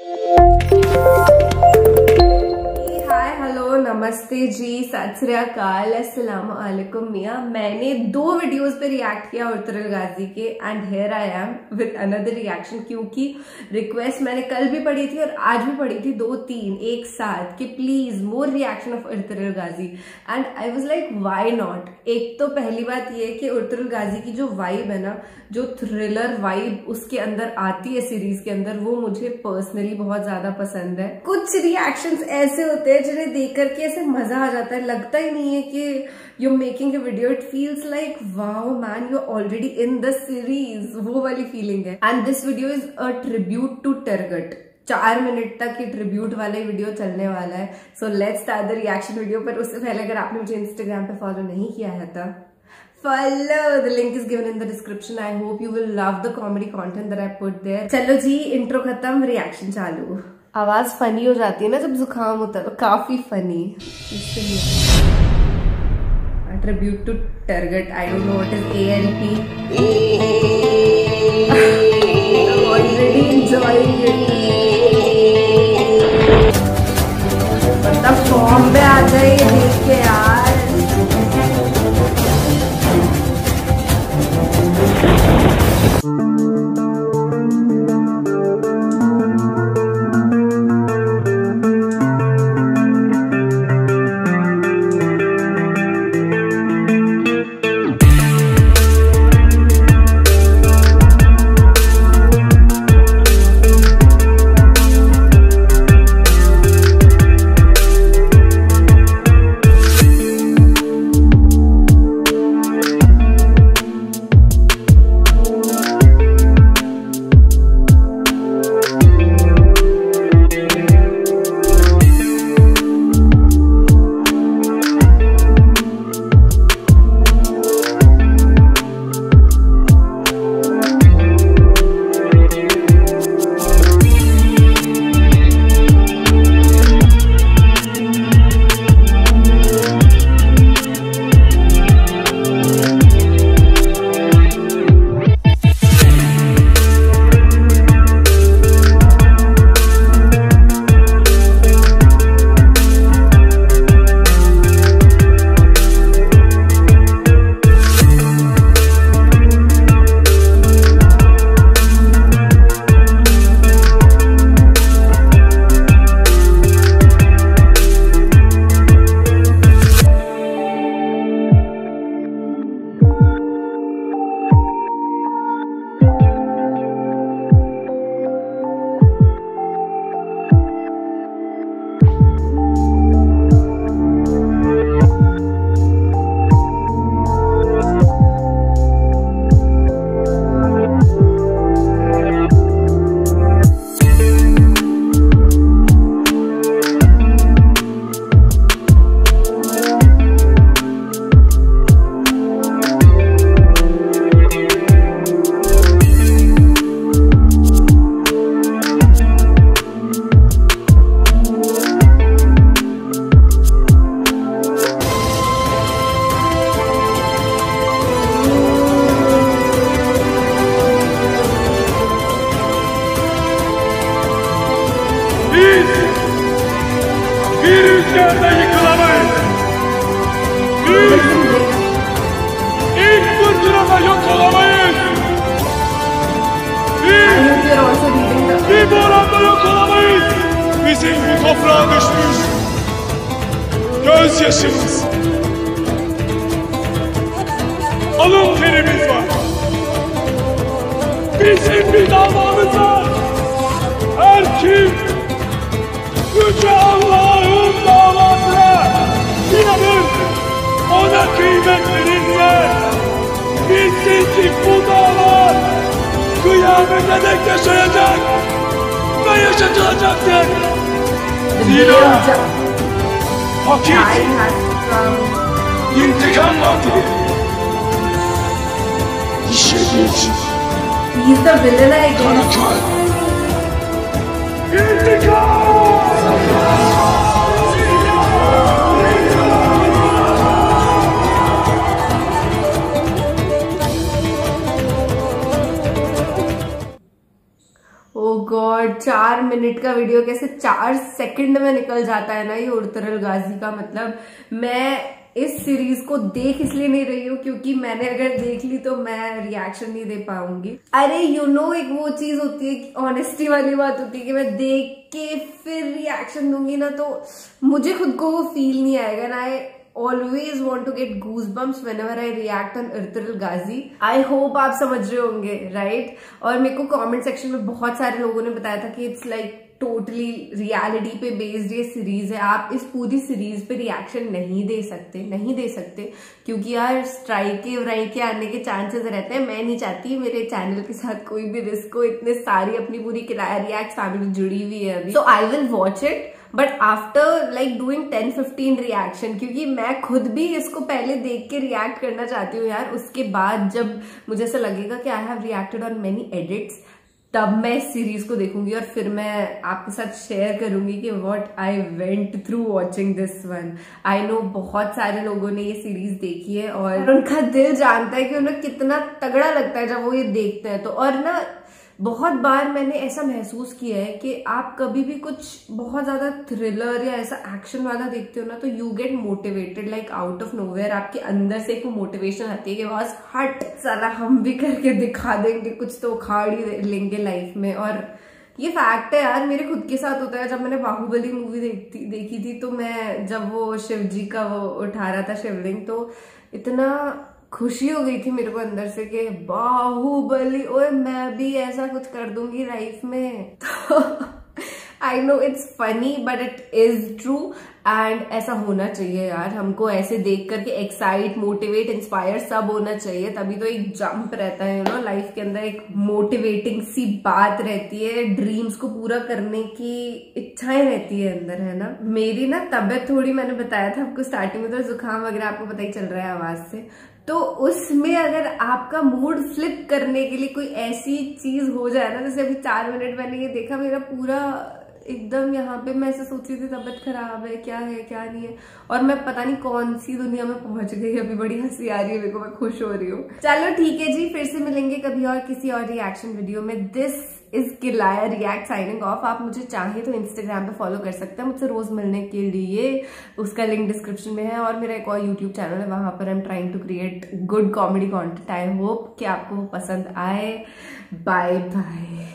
Música नमस्ते जी, सत श्रीकाल अस्सलाम वालेकुम मियाँ। मैंने दो वीडियोस पे रिएक्ट किया उर्तुल गाजी के and here I am with another reaction क्योंकि रिक्वेस्ट मैंने कल भी पढ़ी थी और आज भी पढ़ी थी। दो, तीन, एक साथ कि please more reaction of Ertugrul Ghazi. And I was like why not एक तो पहली बात ये कि उर्तुल गाजी की जो वाइब है ना, जो थ्रिलर वाइब उसके अंदर आती है सीरीज़ के अंदर, वो मुझे पर्सनली बहुत ज़्यादा पसंद है। कुछ रिएक्शन ऐसे होते हैं जिन्हें देख ऐसे मज़ा आ जाता है, लगता ही नहीं है कि you making a video it feels like wow man you already in the series वो वाली फीलिंग है. And this video is a tribute to Turgut चार मिनट तक ये ट्रिब्यूट वाले वीडियो चलने वाला है. So let's the reaction video पर उससे पहले अगर आपने मुझे इंस्टाग्राम पे फॉलो नहीं किया है तो follow. The link is given in the description. I hope you will love the comedy content that i put there. चलो जी इंट्रो खत्म. रिएक्शन चालू. आवाज़ फनी हो जाती है ना जब जुकाम होता है तो काफ़ी funny tribute to Turgut I don't know what is Alp Bir oranda yok olamayız. Bizim bu toprağa düşmüş. Gözyaşımız. Alın terimiz var. Bizim bir davamız var. Her kim Yüce Allah'ın davasına inanır, ona kıymet verirse, bilsin ki bu dava kıyamete dek yaşayacak ve yaşatılacaktır. Zira vakit intikam vakti. Şehit, He's the villain kanatlar. İntikam! चार minute का video कैसे चार second में निकल जाता है ना ये उर्तरल गाजी का मतलब। मैं इस सीरीज़ को देख इसलिए नहीं रही हूँ क्योंकि मैंने अगर देख ली तो मैं रिएक्शन नहीं दे पाऊँगी। अरे यू you नो know, एक वो चीज़ होती है ऑनेस्टी वाली बात होती है कि मैं देख के फिर रिएक्शन दूँगी ना तो मुझे खुद को वो फील नहीं आएगा। ना always want to get goose bumps whenever I react on Ertugrul Ghazi I hope आप समझ रहे होंगे राइट right? और मेरे को कमेंट सेक्शन में बहुत सारे लोगों ने बताया था कि इट्स लाइक टोटली रियलिटी पे बेस्ड ये सीरीज़ है। आप इस पूरी सीरीज़ पे रिएक्शन नहीं दे सकते, नहीं दे सकते। क्योंकि यार स्ट्राइक व्राइक आने के चांसेस रहते हैं। मैं नहीं चाहती मेरे चैनल के साथ कोई भी रिस्क हो। इतने सारी अपनी पूरी रिएक्ट फैमिली जुड़ी हुई है अभी। So I will watch it but after like doing ten fifteen reaction क्योंकि मैं खुद भी इसको पहले देख के रिएक्ट करना चाहती हूँ यार। उसके बाद जब मुझे ऐसा लगेगा कि I have reacted on many edits तब मैं इस सीरीज़ को देखूँगी और फिर मैं आपके साथ शेयर करूँगी कि what I went through watching this one I know बहुत सारे लोगों ने ये सीरीज़ देखी है और उनका दिल जानता है कि उन्हें कितना तगड़ा लगता है जब वो ये देखते हैं तो। और ना बहुत बार मैंने ऐसा महसूस किया है कि आप कभी भी कुछ बहुत ज़्यादा थ्रिलर या ऐसा एक्शन वाला देखते हो ना तो you get motivated like out of nowhere आपके अंदर से एक मोटिवेशन आती है कि बस हट सारा हम भी करके दिखा देंगे, कुछ तो उखाड़ ही लेंगे लाइफ में। और ये फैक्ट है यार, मेरे खुद के साथ होता है, जब मैंने बाहुबली मूवी देखती, देखी थी तो मैं जब वो शिव जी का वो उठा रहा था शिवलिंग तो इतना खुशी हो गई थी मेरे को अंदर से कि बाहुबली, ओए मैं भी ऐसा कुछ कर दूँगी लाइफ में। I know it's funny but it is true and ऐसा होना चाहिए यार। हमको ऐसे देख करके एक्साइट मोटिवेट इंस्पायर सब होना चाहिए, तभी तो एक जंप रहता है यू नो लाइफ के अंदर एक मोटिवेटिंग सी बात रहती है। ड्रीम्स को पूरा करने की इच्छाएँ रहती है अंदर, है ना? मेरी ना तबियत थोड़ी मैंने बताया था, आपको स्टार्टिंग में तो जुकाम वगैरह आपको पता ही चल रहा है आवाज़ से। तो उसमें अगर आपका मूड फ्लिप करने के लिए कोई ऐसी चीज़ हो जाए ना, जैसे अभी चार मिनट मैंने ये देखा, मेरा पूरा एकदम यहाँ पे मैं ऐसे सोच रही थी, तबियत खराब है, क्या है, क्या नहीं है, और मैं पता नहीं कौन सी दुनिया में पहुँच गई, अभी बड़ी हँसी आ रही है, मेरे को, मैं खुश हो रही हूँ। चलो ठीक है जी, फिर से मिलेंगे कभी और किसी और रिएक्शन वीडियो में। दिस इज़ किलाया रिएक्ट साइनिंग ऑफ़ आप मुझे चाहे तो इंस्टाग्राम पे फॉलो कर सकते हैं। मुझसे रोज मिलने के लिए उसका लिंक डिस्क्रिप्शन में है और मेरा एक और यूट्यूब चैनल है। वहाँ पर I am trying to create good comedy content I hope कि आपको पसंद आए। Bye bye